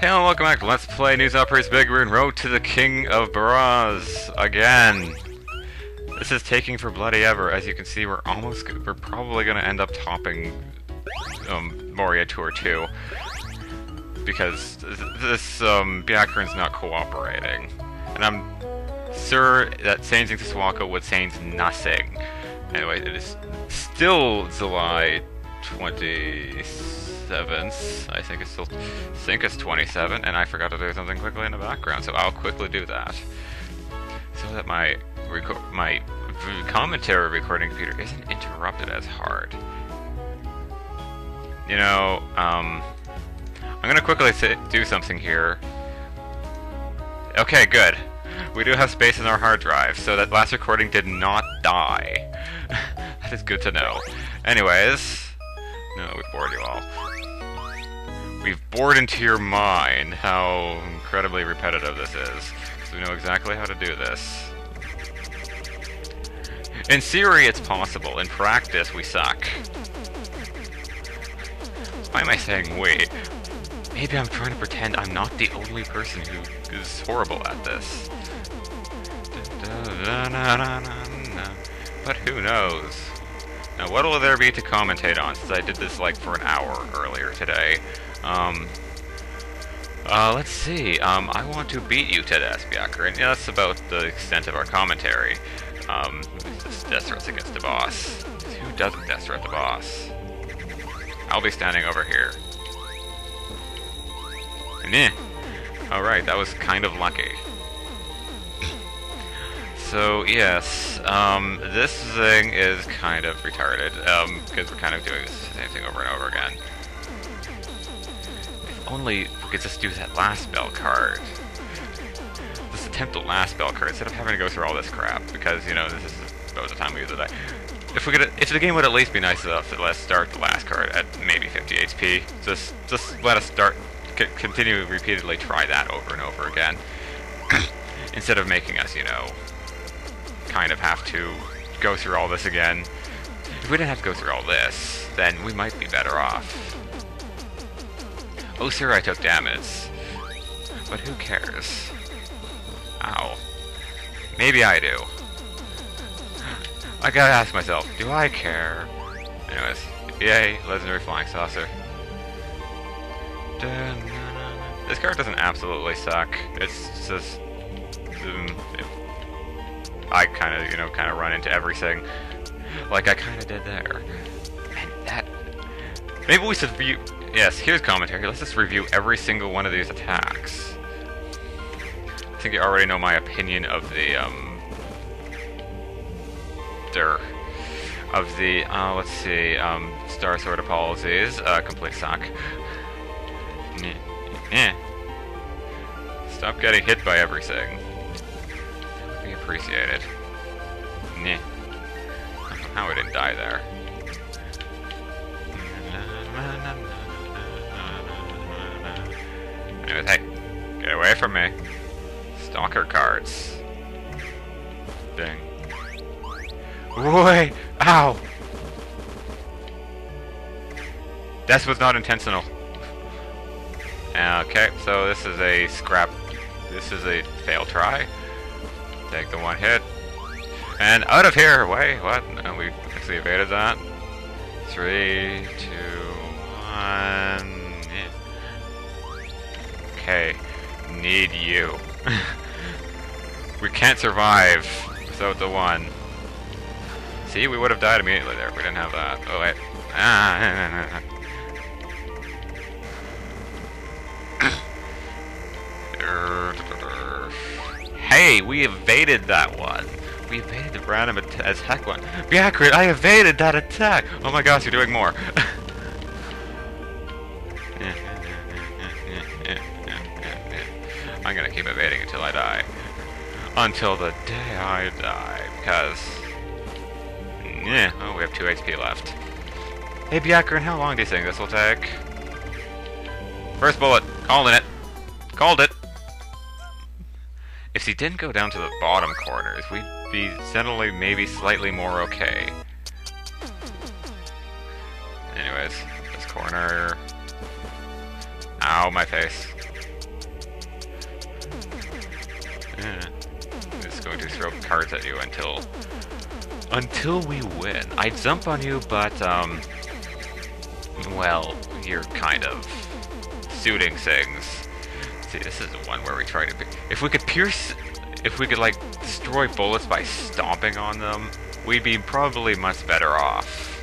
Hey and welcome back Let's Play Nue's Operation Bigburn Road to the King of Barrage again. This is taking for bloody ever. As you can see, we're almost, we're probably going to end up topping um, Moria Tour 2. Because this um, Byakuren's not cooperating. And I'm sure that Saints Swaka would Saints nothing. Anyway, it is still July 27th. I think it's still I think it's 27, and I forgot to do something quickly in the background, so I'll quickly do that. So that my my commentary recording computer isn't interrupted as hard. You know, um, I'm gonna quickly do something here. Okay, good. We do have space in our hard drive, so that last recording did not die. that is good to know. Anyways, no, we've bored you all. We've bored into your mind how incredibly repetitive this is, we know exactly how to do this. In theory, it's possible. In practice, we suck. Why am I saying wait? Maybe I'm trying to pretend I'm not the only person who is horrible at this. But who knows? Now, what will there be to commentate on, since I did this, like, for an hour earlier today? Um, uh, let's see. Um, I want to beat you to death, and yeah, that's about the extent of our commentary. Um, death threats against the boss. Who doesn't death threat the boss? I'll be standing over here. Meh. Alright, that was kind of lucky. So, yes, um, this thing is kind of retarded, um, because we're kind of doing the same thing over and over again. If only we could just do that last spell card. Just attempt the last spell card instead of having to go through all this crap, because, you know, this is about the time we use it. If we could, if the game would at least be nice enough to let us start the last card at maybe 50 HP, just, just let us start, continue repeatedly try that over and over again, instead of making us, you know, kind of have to go through all this again. If we didn't have to go through all this, then we might be better off. Oh, sir, I took damage. But who cares? Ow. Maybe I do. I gotta ask myself, do I care? Anyways, yay, legendary flying saucer. This card doesn't absolutely suck. It's just... Um, I kind of, you know, kind of run into everything like I kind of did there. That... Maybe we should review... Yes, here's commentary. Let's just review every single one of these attacks. I think you already know my opinion of the, um... Der... Of the, uh, let's see, um, Star Sword Apologies, uh, complete suck. Eh. Stop getting hit by everything appreciated. Nah. How we didn't die there. Anyways, hey, get away from me. Stalker cards. Ding. Boy! Ow! This was not intentional. Okay, so this is a scrap. This is a fail try. Take the one hit. And out of here! Wait, what? No, we actually evaded that. Three, two, one. Okay. Need you. we can't survive without the one. See, we would have died immediately there if we didn't have that. Oh, wait. Ah, Hey, we evaded that one. We evaded the random attack one. Byakuren, I evaded that attack! Oh my gosh, you're doing more. I'm gonna keep evading until I die. Until the day I die, because... Yeah, oh, we have 2 HP left. Hey Byakuren, how long do you think this will take? First bullet, calling it. Called it. If she didn't go down to the bottom corners, we'd be suddenly maybe slightly more okay. Anyways, this corner... Ow, my face. Yeah. Just going to throw cards at you until... Until we win. I jump on you, but, um... Well, you're kind of... suiting things. See, this is the one where we try to. Be, if we could pierce, if we could like destroy bullets by stomping on them, we'd be probably much better off.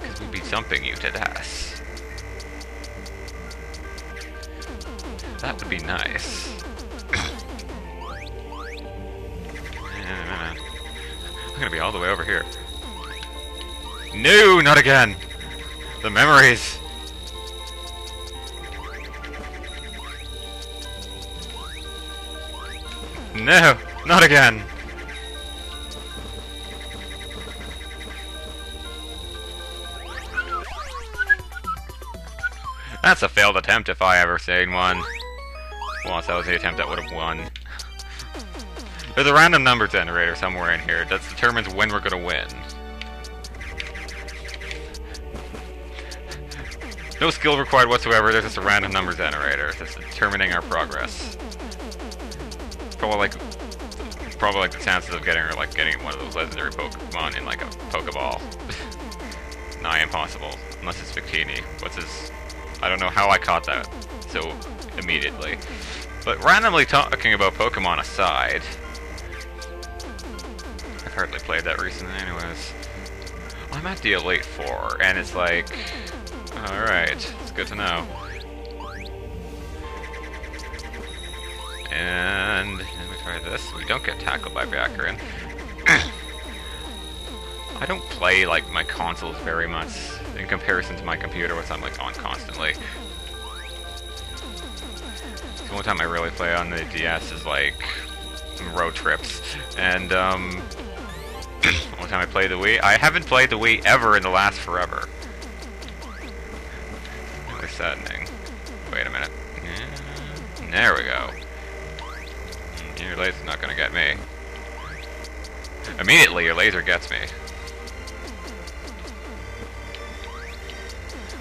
Because we'd be jumping you to death. That would be nice. I'm gonna be all the way over here. No, not again! The memories! No, not again! That's a failed attempt if I ever seen one. Well, that was the attempt that would have won. There's a random number generator somewhere in here that determines when we're gonna win. No skill required whatsoever, there's just a random number generator that's determining our progress. Probably like probably like the chances of getting like getting one of those legendary Pokemon in like a Pokeball. Nigh impossible. Unless it's Victini. What's his I don't know how I caught that so immediately. But randomly talking about Pokemon aside, I've hardly played that recently anyways. I'm at the Elite Four, and it's like, alright, it's good to know. And, try this. We don't get tackled by Byakuren. I don't play, like, my consoles very much in comparison to my computer, which I'm like on constantly. The only time I really play on the DS is like road trips, and um, the only time I play the Wii, I haven't played the Wii ever in the last forever. Really saddening. Wait a minute. There we go. Your laser's not gonna get me. Immediately, your laser gets me.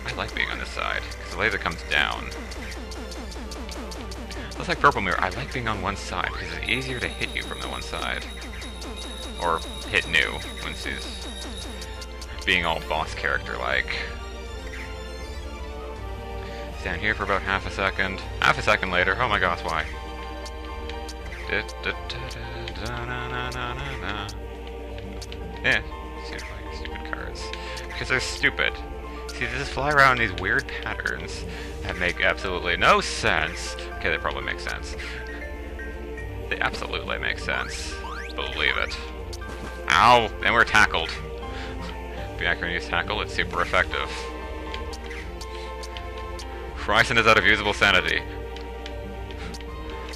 I like being on this side, because the laser comes down. Just like Purple Mirror, I like being on one side, because it's easier to hit you from the one side. Or hit Nue, once he's being all boss character-like. Stand here for about half a second. Half a second later, oh my gosh, why? Yeah, stupid cards. Because they're stupid. See, they just fly around these weird patterns that make absolutely no sense. Okay, they probably make sense. They absolutely make sense. Believe it. Ow! And we're tackled. Byakuren use tackle, it's super effective. Ryason is out of usable sanity.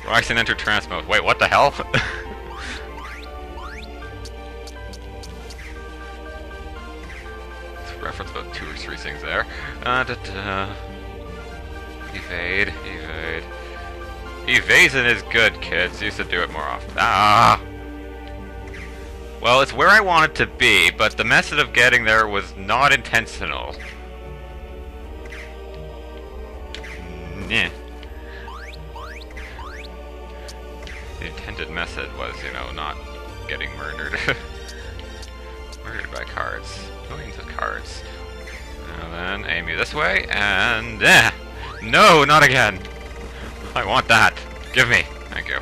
Ryason entered trance mode. Wait, what the hell? reference about two or three things there. Uh, da -da. Evade, evade. Evasion is good, kids. You should do it more often. Ah! Well, it's where I wanted to be, but the method of getting there was not intentional. Yeah. Intended method was, you know, not getting murdered. murdered by cards. Millions of cards. And then aim you this way, and eh! No, not again! I want that! Give me! Thank you.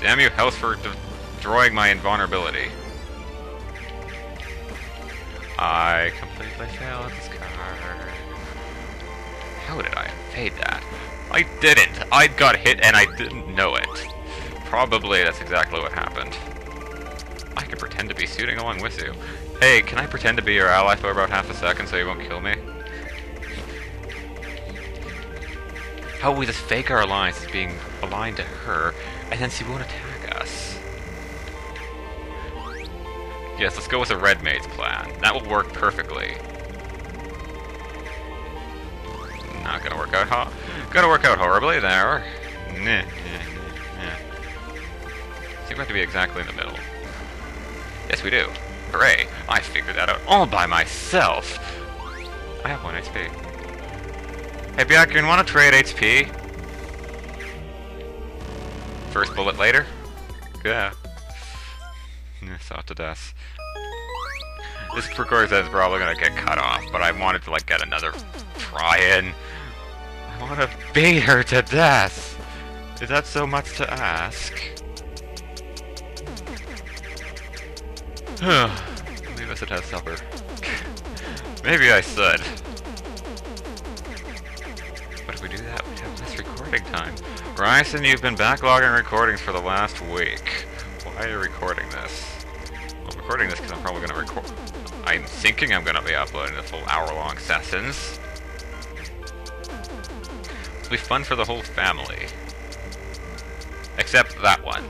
Damn you, health for destroying my invulnerability. I completely failed this card. How did I evade that? I didn't! I got hit and I didn't know it. Probably that's exactly what happened. I could pretend to be shooting along with you. Hey, can I pretend to be your ally for about half a second so you won't kill me? How we just fake our alliance as being aligned to her, and then she won't attack us. Yes, let's go with the Red Maid's plan. That will work perfectly. Not gonna work out ho gonna work out horribly there. Nah, nah, nah, nah. We have to be exactly in the middle. Yes, we do. Hooray! I figured that out all by myself! I have one HP. Hey, Byakuren, wanna trade HP? First bullet later? Yeah. Soft to death. This recording says probably gonna get cut off, but I wanted to like get another try in. Want to beat her to death. Is that so much to ask? Maybe I should have supper. Maybe I should. But if we do that, we have less recording time. Ryason, you've been backlogging recordings for the last week. Why are you recording this? Well, I'm recording this because I'm probably going to record... I'm thinking I'm going to be uploading the full hour-long sessions. It'll be fun for the whole family. Except that one.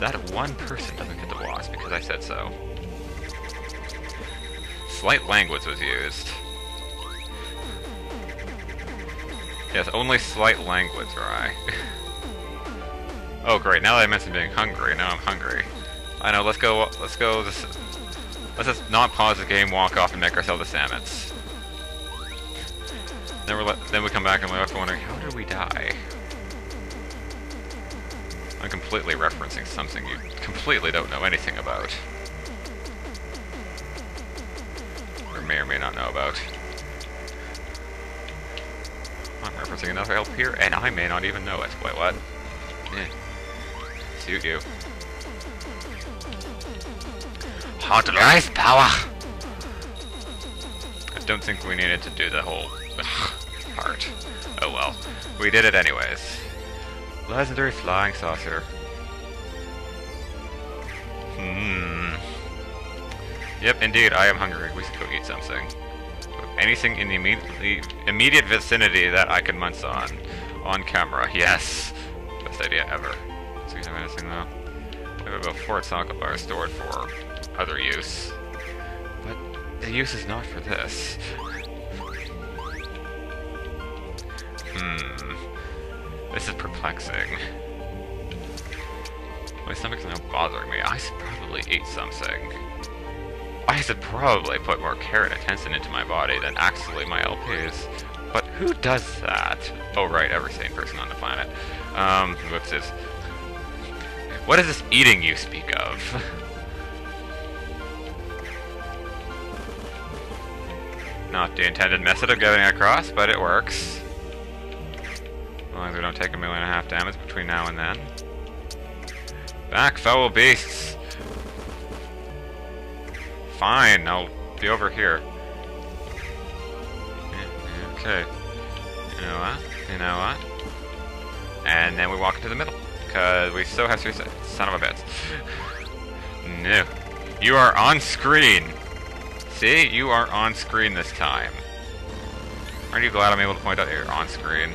That one person doesn't get the watch because I said so. Slight language was used. Yes, only slight language, right? oh great, now that I mentioned being hungry, now I'm hungry. I know, let's go, let's go, let's just not pause the game, walk off, and make ourselves a salmons. Then, we're then we come back and we're left wondering, how did we die? I'm completely referencing something you completely don't know anything about. Or may or may not know about. I'm referencing enough help here, and I may not even know it. Wait, what? Eh. Suit you. Hot rice power! I don't think we needed to do the whole Oh well. We did it anyways. Legendary flying saucer. Hmm. Yep, indeed, I am hungry. We should go eat something. Anything in the immediate, immediate vicinity that I can munch on. On camera, yes. Best idea ever. You have anything though? I have about four Tonka bars stored for other use. But the use is not for this. Hmm. This is perplexing. My stomach's now bothering me. I should probably eat something. I should probably put more care and attention into my body than actually my LPs. But who does that? Oh right, every sane person on the planet. Um, what's this? What is this eating you speak of? Not the intended method of getting across, but it works. Long as we don't take a million and a half damage between now and then. Back, foul beasts! Fine, I'll be over here. Okay. You know what? You know what? And then we walk into the middle. Because we still have three Son of a bitch. No. You are on screen! See? You are on screen this time. Aren't you glad I'm able to point out that you're on screen?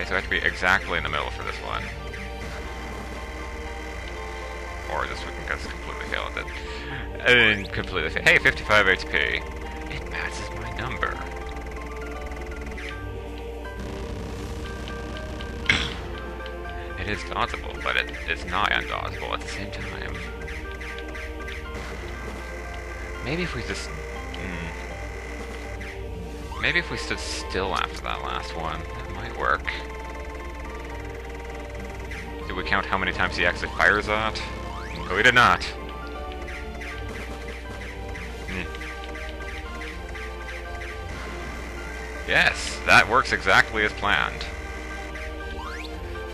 Okay, so I have to be exactly in the middle for this one. Or this can just completely fail. I mean, completely. Hey, 55 HP. It matches my number. it is dodgeable, but it is not undodgeable at the same time. Maybe if we just... Maybe if we stood still after that last one, that might work. Did we count how many times he actually fires that? No, we did not. Hmm. Yes, that works exactly as planned.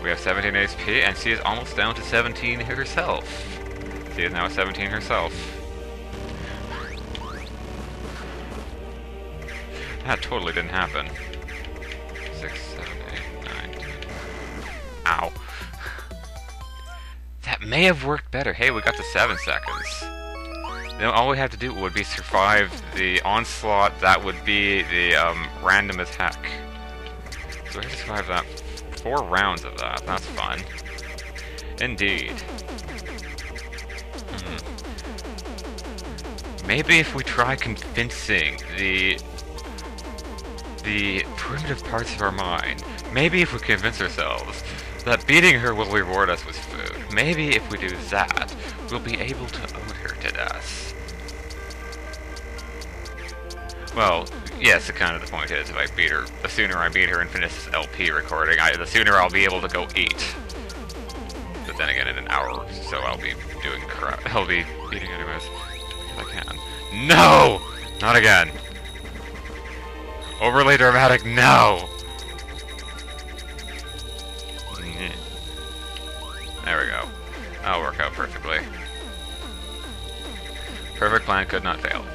We have 17 HP, and she is almost down to 17 herself. She is now 17 herself. That totally didn't happen. Six, seven, eight, nine. Ow. That may have worked better. Hey, we got to seven seconds. Then all we have to do would be survive the onslaught that would be the um, random attack. So we have to survive that. Four rounds of that. That's fun. Indeed. Hmm. Maybe if we try convincing the the primitive parts of our mind. Maybe if we convince ourselves that beating her will reward us with food. Maybe if we do that, we'll be able to own her to death. Well, yes, kind of the point is, if I beat her, the sooner I beat her and finish this LP recording, I, the sooner I'll be able to go eat. But then again, in an hour or so, I'll be doing crap. I'll be eating anyways, if I can. No! Not again. Overly dramatic, no! There we go. That'll work out perfectly. Perfect plan could not fail.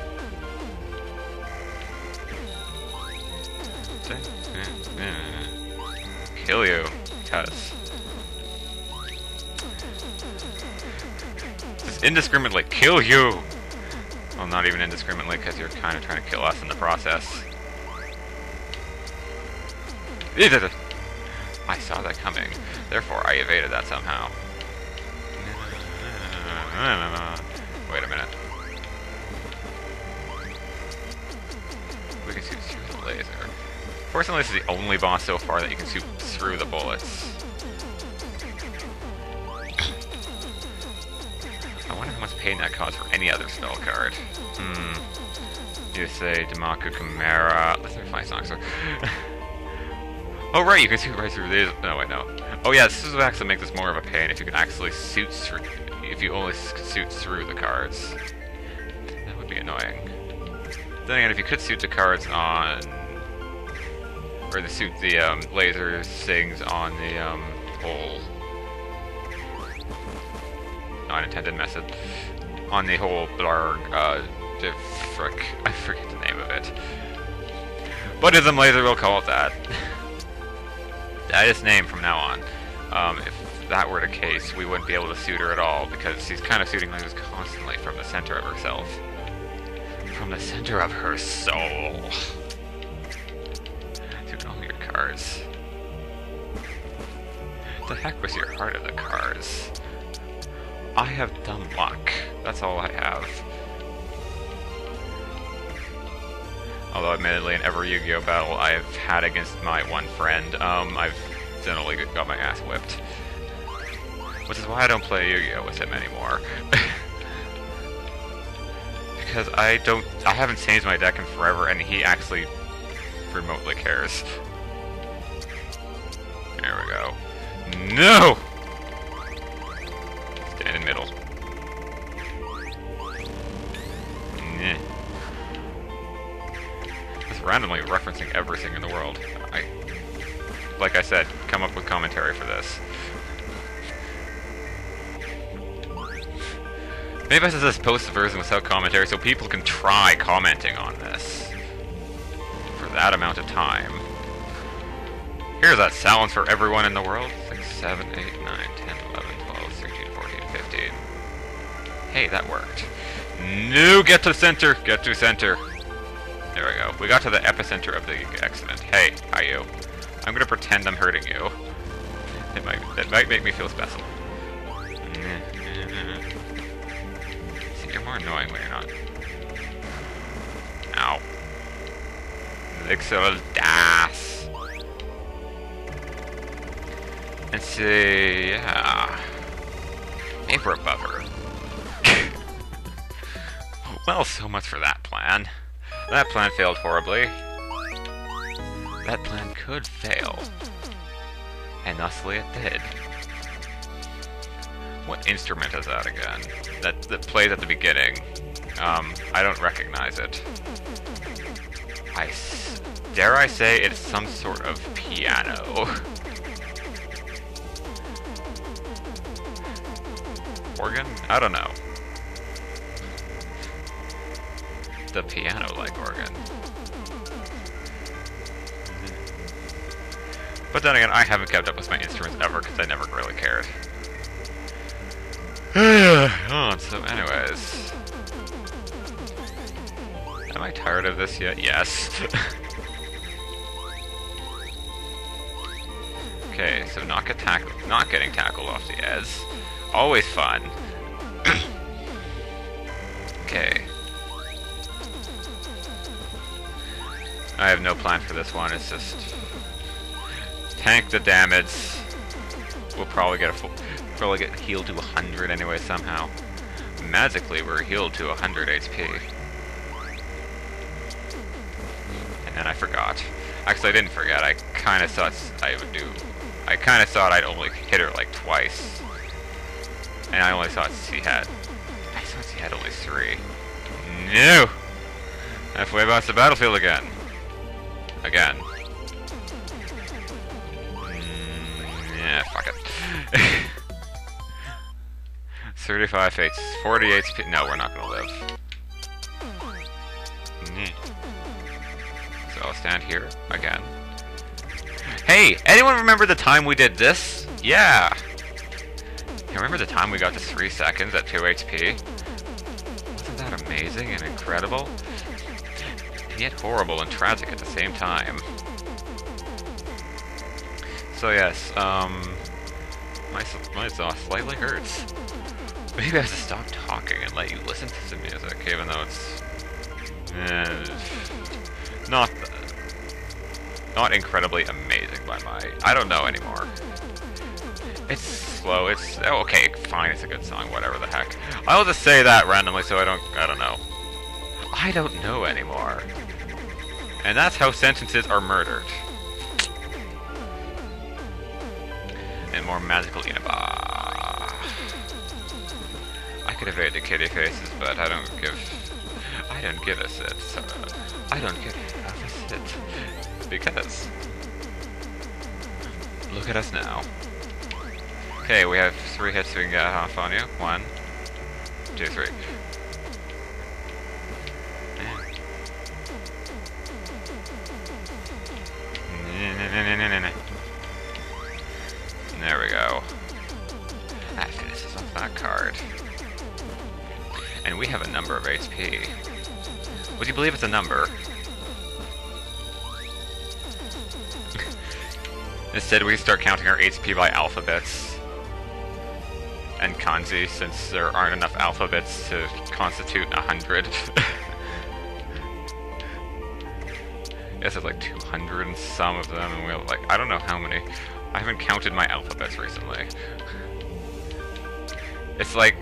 Kill you, cuz. Just indiscriminately kill you! Well, not even indiscriminately, because you're kind of trying to kill us in the process. I saw that coming, therefore I evaded that somehow. Wait a minute. We can shoot through the laser. Fortunately, this is the only boss so far that you can shoot through the bullets. I wonder how much pain that caused for any other spell card. Hmm. You say Danmaku Chimera. Let's find songs. Oh right, you can shoot right through these. No, wait, no. Oh yeah, this is actually make this more of a pain if you can actually shoot through if you only shoot through the cards. That would be annoying. Then again, if you could shoot the cards on... Or the suit the um, laser things on the um, whole... Not intended method. On the whole Blarg, uh, frick, I forget the name of it. Buddhism laser, we'll call it that. that is name from now on. Um, if that were the case, we wouldn't be able to suit her at all, because she's kind of shooting lasers constantly from the center of herself. From the center of her soul. Shoot all your cars. The heck was your heart of the cars? I have dumb luck. That's all I have. Although admittedly in every Yu-Gi-Oh battle I've had against my one friend, um, I've generally got my ass whipped. Which is why I don't play Yu-Gi-Oh! with him anymore. because I don't... I haven't changed my deck in forever, and he actually remotely cares. There we go. No! Randomly referencing everything in the world. I... Like I said, come up with commentary for this. Maybe this is this post the version without commentary so people can try commenting on this. For that amount of time. Here's that silence for everyone in the world. 6, 7, 8, 9, 10, 11, 12, 13, 14, 15. Hey, that worked. No, get to center! Get to center! We got to the epicenter of the accident. Hey, you? I'm gonna pretend I'm hurting you. It might, that might make me feel special. See, you're more annoying when you're not. Ow. Elixir Das. Let's see, yeah. Vapor Buffer. well, so much for that plan. That plan failed horribly. That plan could fail. And thusly it did. What instrument is that again? That, that plays at the beginning. Um, I don't recognize it. I dare I say it's some sort of piano. organ? I don't know. The piano-like organ. But then again, I haven't kept up with my instruments ever because I never really cared. oh, so anyways. Am I tired of this yet? Yes. okay, so not get not getting tackled off the edge. Always fun. I have no plan for this one, it's just tank the damage. We'll probably get a full probably get healed to 100 anyway somehow. Magically, we're healed to 100 HP. And then I forgot. Actually, I didn't forget. I kind of thought I would do... I kind of thought I'd only hit her like twice. And I only thought she had... I thought she had only three. No! Halfway across the battlefield again. Again. Mm, yeah, fuck it. 35 fates, 48 HP. No, we're not gonna live. Mm. So I'll stand here again. Hey, anyone remember the time we did this? Yeah. You remember the time we got to 3 seconds at 2 HP? Wasn't that amazing and incredible? Yet horrible and tragic at the same time. So yes, um... My, my exhaust slightly hurts. Maybe I to stop talking and let you listen to some music, even though it's... Eh, not... Not incredibly amazing by my... I don't know anymore. It's slow, it's... Oh, okay, fine, it's a good song, whatever the heck. I'll just say that randomly so I don't... I don't know. I don't know anymore. And that's how sentences are murdered. And more magical Inaba ah. I could evade the kitty faces, but I don't give... I don't give a shit. I don't give a shit. Because... Look at us now. Okay, we have three hits we can get off on you. One, two, three. There we go. Off that card. And we have a number of HP. Would you believe it's a number? Instead, we start counting our HP by alphabets and kanji, since there aren't enough alphabets to constitute a hundred. Yes, it's like 200 and some of them, and we have like, I don't know how many. I haven't counted my alphabets recently. It's like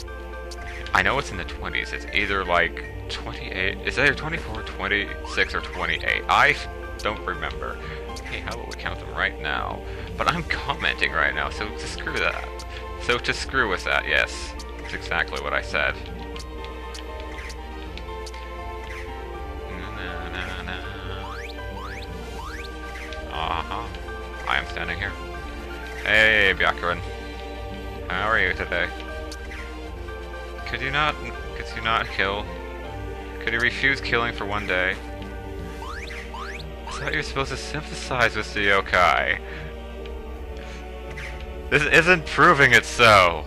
I know it's in the 20s. It's either like 28. It's either 24, 26, or 28. I don't remember. Hey, how about we count them right now? But I'm commenting right now, so to screw that. So to screw with that, yes. That's exactly what I said. Byakuren. How are you today? Could you not... Could you not kill? Could you refuse killing for one day? I thought you were supposed to sympathize with the yokai. This isn't proving it so.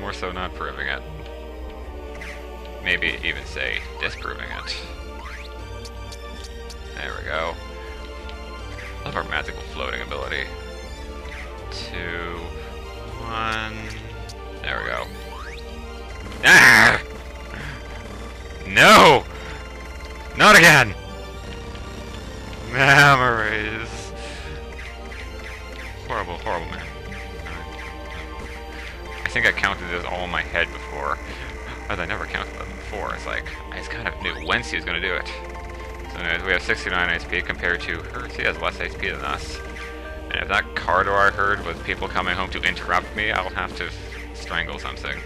More so not proving it. Maybe even say disproving it. There we go. Love our magical floating ability. Two, one. There we go. Ah! No! Not again! Memories. Horrible, horrible man. I think I counted this all in my head before. As I never counted them before. It's like, I just kind of knew when she was going to do it. So anyways, we have 69 HP compared to her. She has less HP than us. And if that car door I heard was people coming home to interrupt me, I'll have to strangle something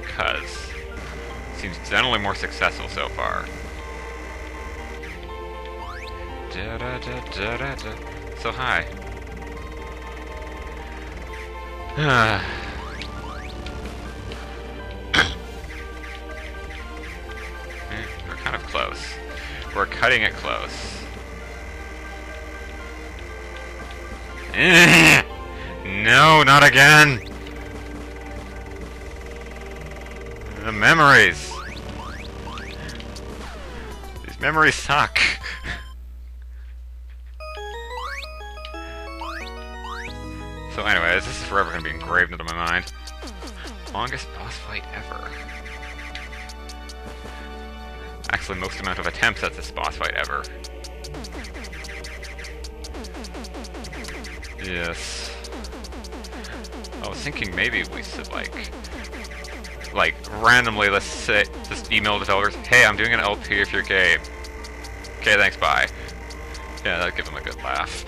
because seems generally more successful so far. Da -da -da so hi. Hmm, we're kind of close. We're cutting it close. no, not again! The memories! These memories suck. so anyways, this is forever gonna be engraved into my mind. Longest boss fight ever. Actually, most amount of attempts at this boss fight ever. Yes. I was thinking maybe we should, like, like randomly, let's say, just email the developers, hey, I'm doing an LP of your game. Okay, thanks, bye. Yeah, that'd give them a good laugh.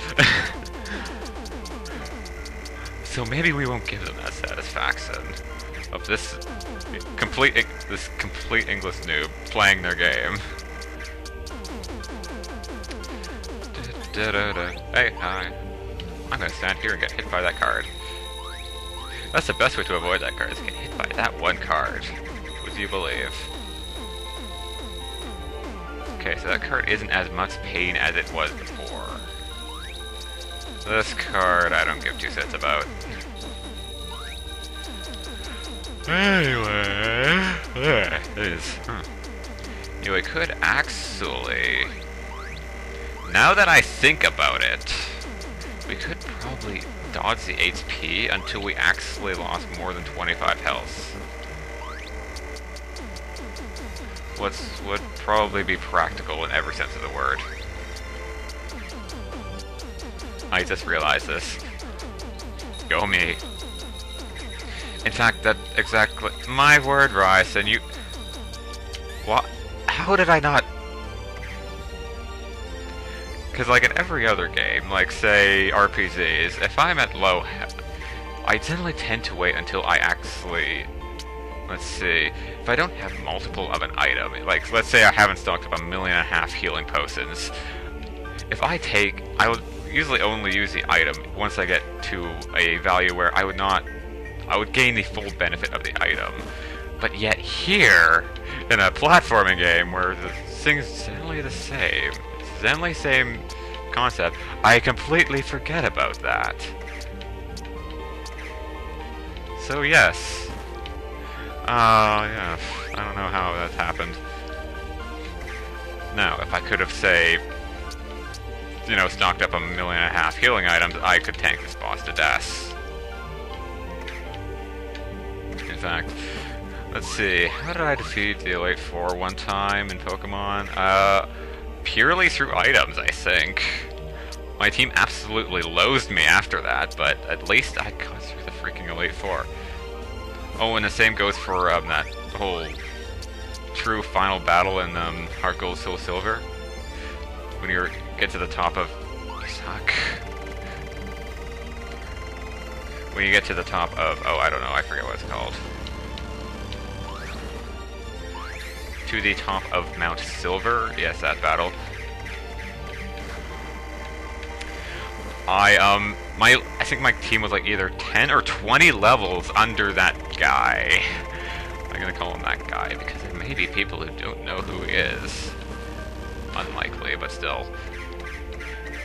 so maybe we won't give them that satisfaction of this complete this complete English noob playing their game. Hey, hi. I'm gonna stand here and get hit by that card. That's the best way to avoid that card, is get hit by that one card. Would you believe? Okay, so that card isn't as much pain as it was before. This card I don't give two cents about. Anyway, there it is. Huh. You could actually... Now that I think about it, we could probably dodge the HP until we actually lost more than 25 health. What's would probably be practical in every sense of the word. I just realized this. Go me. In fact, that exactly my word, and you. What? How did I not? Because like in every other game, like say RPGs, if I'm at low, health, I generally tend to wait until I actually let's see, if I don't have multiple of an item, like let's say I haven't stocked up a million and a half healing potions, if I take, I would usually only use the item once I get to a value where I would not, I would gain the full benefit of the item. But yet here, in a platforming game where the thing's generally the same, generally same concept, I completely forget about that. So yes, Oh, yeah. I don't know how that happened. Now, if I could have, say, you know, stocked up a million and a half healing items, I could tank this boss to death. In fact, let's see, how did I defeat the Elite Four one time in Pokemon? Uh, purely through items, I think. My team absolutely loathed me after that, but at least I got through the freaking Elite Four. Oh, and the same goes for um, that whole true final battle in um, Heart Gold Soul Silver. When you get to the top of... Suck. When you get to the top of... Oh, I don't know, I forget what it's called. To the top of Mount Silver. Yes, that battle. I, um, my, I think my team was like either 10 or 20 levels under that guy. I'm gonna call him that guy because there may be people who don't know who he is. Unlikely, but still.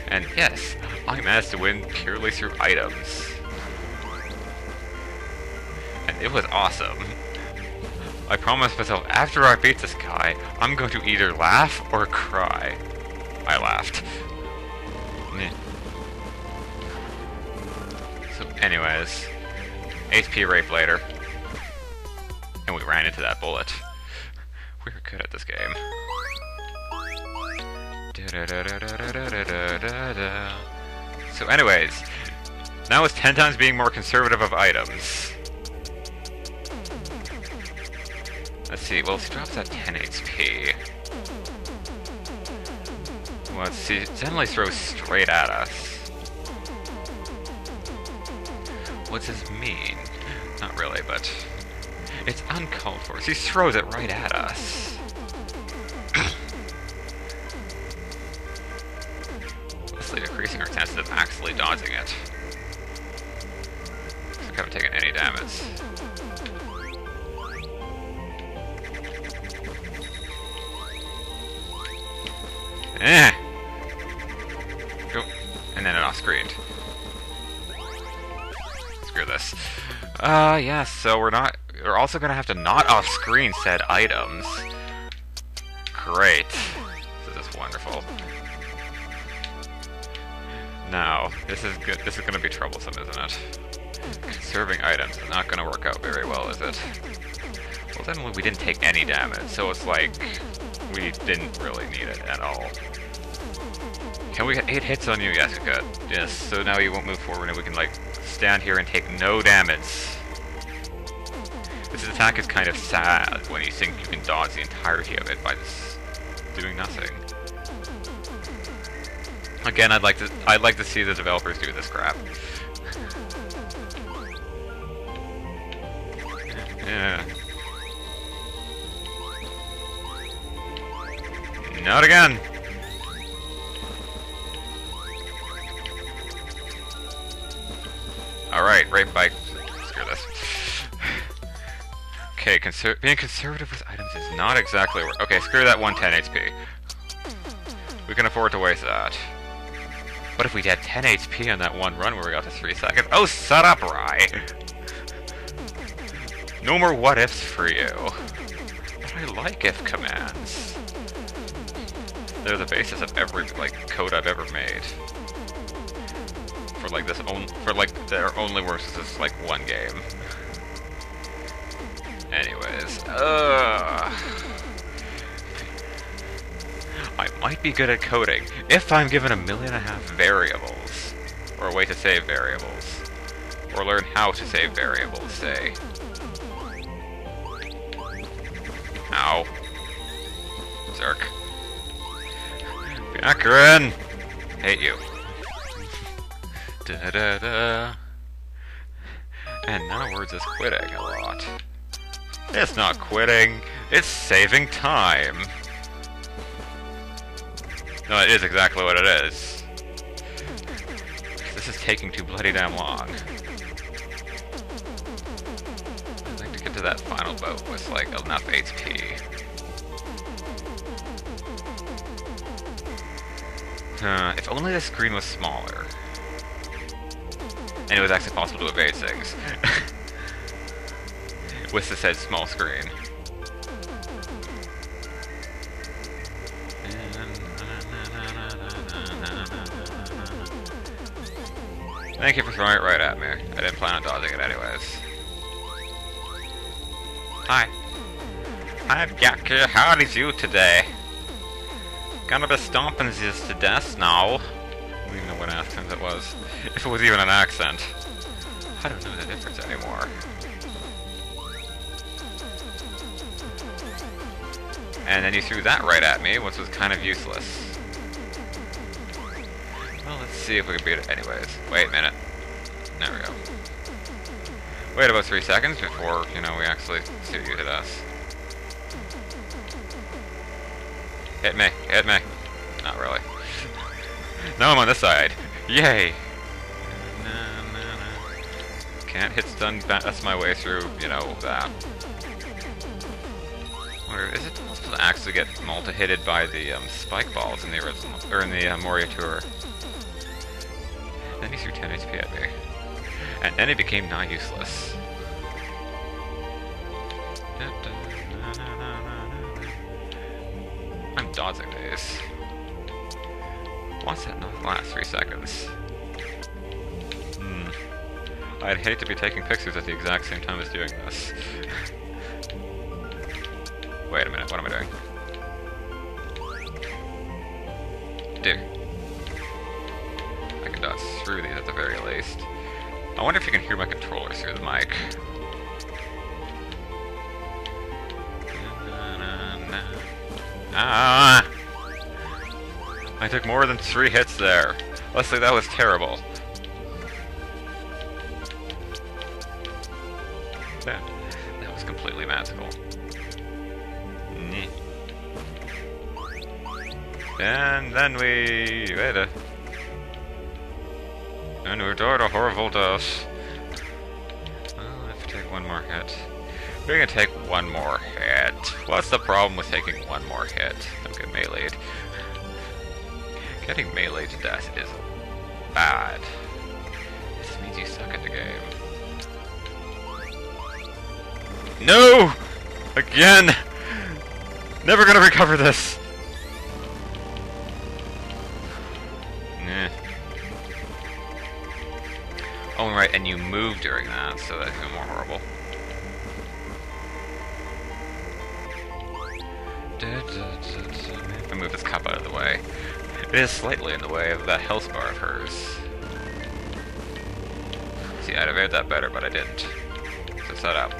And yes, I managed to win purely through items. And it was awesome. I promised myself after I beat this guy, I'm going to either laugh or cry. I laughed. So anyways, HP rape later. And we ran into that bullet. We are good at this game. So anyways, now it's 10 times being more conservative of items. See, well, he drops at 10 HP. Well, let's generally throws straight at us. What's this mean? Not really, but... It's uncalled for. He throws it right at us. Thusly decreasing our chances of actually dodging it. I haven't taken any damage. Yeah, so we're not... We're also gonna have to not off-screen said items. Great. This is wonderful. Now, this is good. This is gonna be troublesome, isn't it? Conserving items is not gonna work out very well, is it? Well, then we didn't take any damage, so it's like we didn't really need it at all. Can we get 8 hits on you? Could. Yes, so now you won't move forward and we can, like, stand here and take no damage. This attack is kind of sad when you think you can dodge the entirety of it by just doing nothing. Again, I'd like to I'd like to see the developers do this crap. Yeah. Not again! Alright, right bike. Screw this. Okay, conser being conservative with items is not exactly... Okay, screw that 110 HP. We can afford to waste that. What if we had 10 HP on that one run where we got to 3 seconds? Oh, shut up, Rye! No more what-ifs for you. But I like if commands. They're the basis of every, like, code I've ever made. For, like, this own- for, like, their only works is this, like, one game. Anyways, uh, I might be good at coding if I'm given a million and a half variables, or a way to save variables, or learn how to save variables, say. Ow. Zerk. Byakuren! Hate you. Da da da. And now we're just quitting a lot. It's not quitting, it's saving time. No, it is exactly what it is. This is taking too bloody damn long. I'd like to get to that final boat with, like, enough HP. Uh, if only the screen was smaller. And it was actually possible to evade things. with the said small screen. Thank you for throwing it right at me. I didn't plan on dodging it anyways. Hi. Hi, Byaku. How is you today? Gonna be stomping this to death now. I don't even know what accent it was. If it was even an accent. I don't know the difference anymore. And then you threw that right at me, which was kind of useless. Well, let's see if we can beat it anyways. Wait a minute. There we go. Wait about three seconds before, you know, we actually see you hit us. Hit me, hit me. Not really. now I'm on this side. Yay! Can't hit stun, that's my way through, you know, that. Or is it possible to actually get multi-hitted by the um, spike balls in the original, or in the uh, Moria Tour? Then he threw 10 HP at me. And then it became not useless. I'm dodging days. What's that not last three seconds? Hmm. I'd hate to be taking pictures at the exact same time as doing this. Wait a minute, what am I doing? Dude. I can dodge through these at the very least. I wonder if you can hear my controller through the mic. Ah! I took more than three hits there. Leslie, that was terrible. And then we... wait a... And we died a horrible death. Well, I have to take one more hit. We're gonna take one more hit. What's the problem with taking one more hit? Don't get meleeed. Getting melee to death is bad. This means you suck at the game. No! Again! Never gonna recover this! move during that, so that's even more horrible. If I move this cup out of the way. It is slightly in the way of that health bar of hers. See, I'd have aired that better, but I didn't. So set up.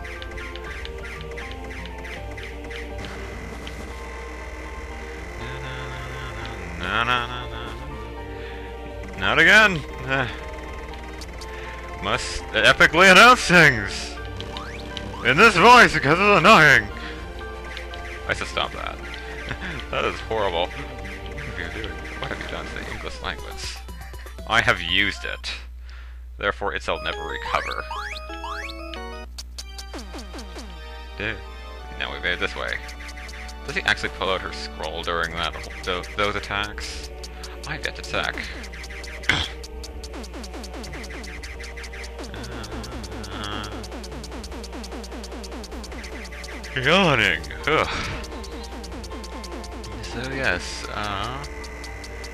Not again! Ah. Must epically announce things. In this voice because it's annoying. I should stop that. that is horrible. What have you done to the English language? I have used it. Therefore, it shall never recover. Dude. Now we made it this way. Does he actually pull out her scroll during that those, those attacks? I get to check. Yawning. Ugh. So yes, uh,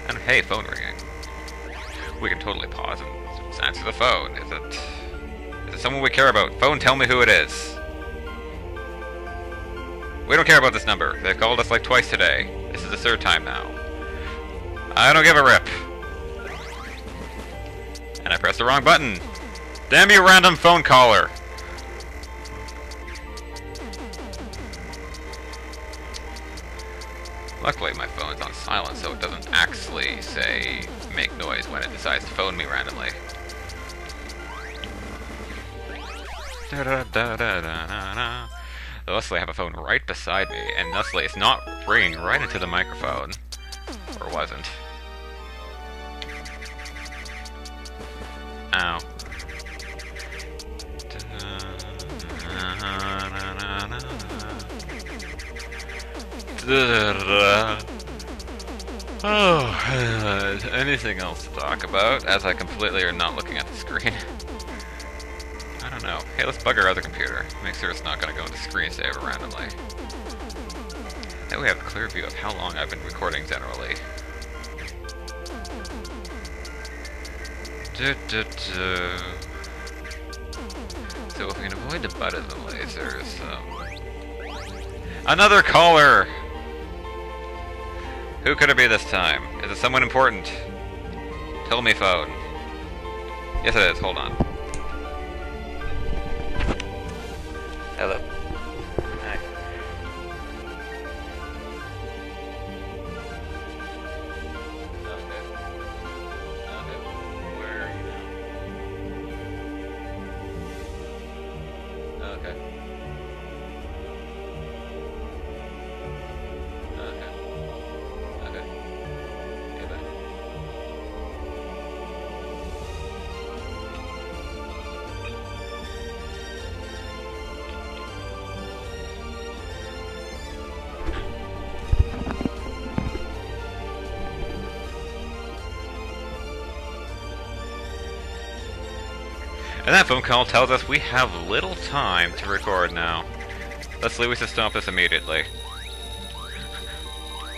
and hey, phone ringing. We can totally pause and answer the phone. Is it? Is it someone we care about? Phone, tell me who it is. We don't care about this number. They've called us like twice today. This is the third time now. I don't give a rip. And I pressed the wrong button. Damn you, random phone caller. Luckily, my phone's on silent, so it doesn't actually say make noise when it decides to phone me randomly. Da da da. Thusly, I have a phone right beside me, and thusly it's not ringing right into the microphone. Or wasn't. Ow. Oh, anything else to talk about, as I completely are not looking at the screen. I don't know. Hey, let's bug our other computer. Make sure it's not going to go into screensaver randomly. Now we have a clear view of how long I've been recording generally. Du, du, du. So if we can avoid the butt of the lasers, um... Another caller! Who could it be this time? Is it someone important? Tell me phone. Yes it is, hold on. Hello. And that phone call tells us we have little time to record now. Let's leave to stop this immediately.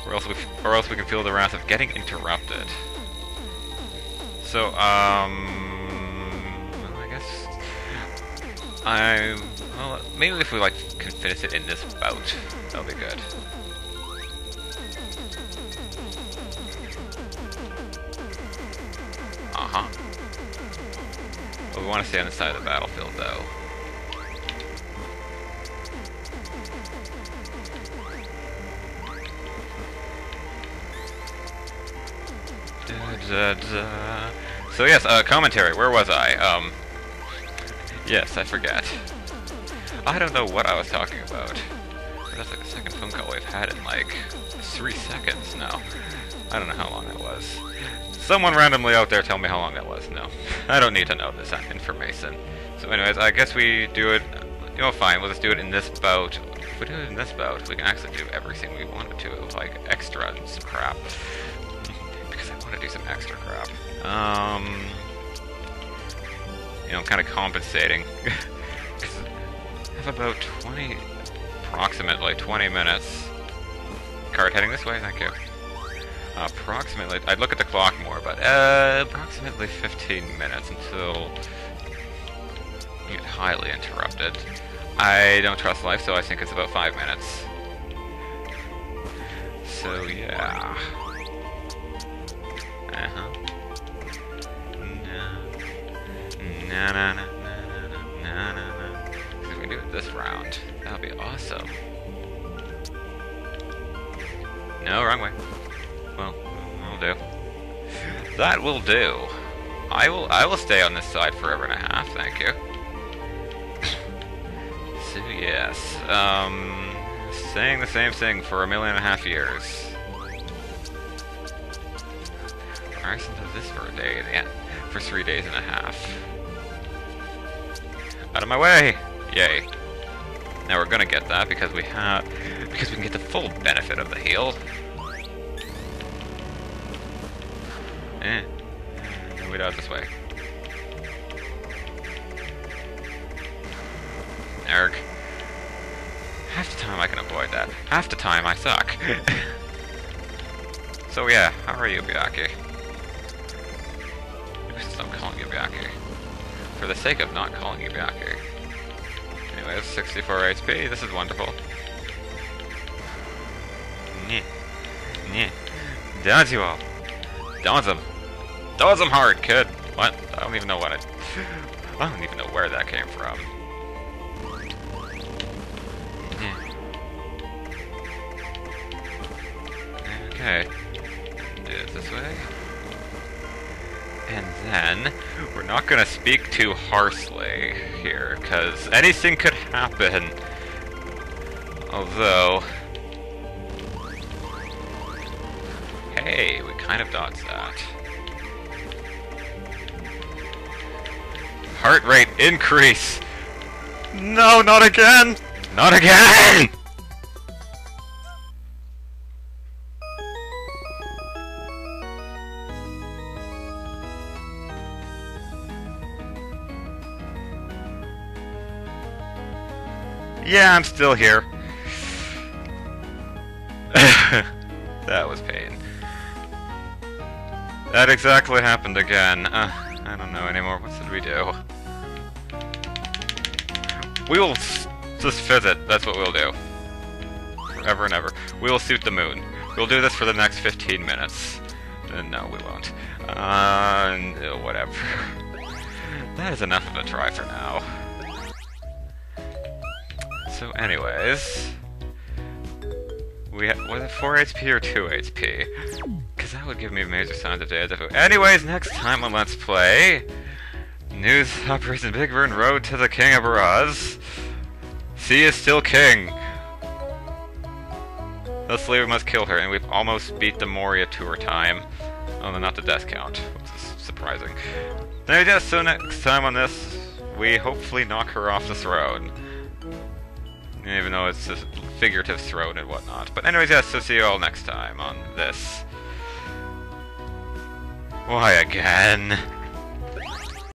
Or else, we, or else we can feel the wrath of getting interrupted. So, um... I guess... I... Well, maybe if we, like, can finish it in this bout, that'll be good. Want to stay on the side of the battlefield, though. Da, da, da. So yes, uh, commentary. Where was I? Um, yes, I forget. I don't know what I was talking about. That's like the second phone call we've had in like three seconds now. I don't know how long that was. Someone randomly out there tell me how long that was. No, I don't need to know this information. So anyways, I guess we do it, you know, fine, we'll just do it in this boat. If we do it in this boat, we can actually do everything we wanted to, like extra and some crap. because I want to do some extra crap. Um, you know, kind of compensating. I have about 20, approximately 20 minutes. Card heading this way, thank you. Approximately, I'd look at the clock more, but uh, approximately 15 minutes until you get highly interrupted. I don't trust life, so I think it's about 5 minutes. So, yeah. Uh-huh. Na na na na na na na. If we do it this round, that would be awesome. No, wrong way. Well, That'll do. That will do. I will I will stay on this side forever and a half, thank you. so yes, um saying the same thing for a million and a half years. Arson does this for a day, yeah, for three days and a half. Out of my way! Yay. Now we're gonna get that because we have because we can get the full benefit of the heal. Eh. No, we out this way. Eric. Half the time I can avoid that. Half the time I suck. so yeah, how are you, Byaku? I'm calling you Byaku. For the sake of not calling you Byaku. Anyways, 64 HP, this is wonderful. Nyeh. Nyeh. Dodge you all. Dodge them. Dodge them hard, kid. What? I don't even know what I... I don't even know where that came from. Hmm. Okay. Do it this way. And then, we're not gonna speak too harshly here, because anything could happen. Although... Hey, we kind of dodged that. Heart rate increase! No, not again! Not again! Yeah, I'm still here. That exactly happened again. Uh, I don't know anymore. What should we do? We will just visit. That's what we'll do. Forever and ever. We will suit the moon. We'll do this for the next 15 minutes. Uh, no, we won't. Uh, whatever. that is enough of a try for now. So anyways... Was it 4 HP or 2 HP? Because that would give me major signs of deja vu. Anyways, next time on Let's Play... News Operation Big Burn Road to the King of Barrage. She is still king. Thusly we must kill her, and we've almost beat the Moria tour time. Oh, no, not the death count, which is surprising. Anyway, so next time on this, we hopefully knock her off the throne even though it's a figurative throne and whatnot. But anyways, yes, so see you all next time on this. Why again?